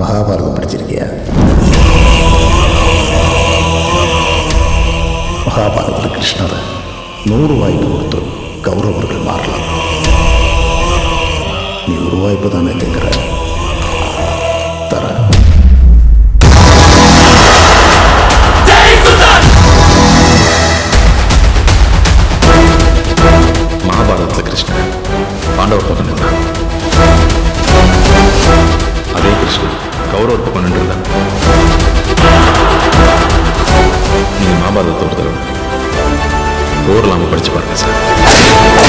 மகாபாரதம் படிச்சிருக்கியா? மகாபாரதத்தில் கிருஷ்ணர் நூறு வாய்ப்பு கொடுத்து கௌரவர்கள் மாறலாம். நீ ஒரு வாய்ப்பு தானே கேட்குற. அதே கிருஷ்ணன் கௌரவர் பக்கம் நின்றுதான் நீங்க மகாபாரதத்தை ஒருத்தர் தடவை படிச்சு பாருங்க சார்.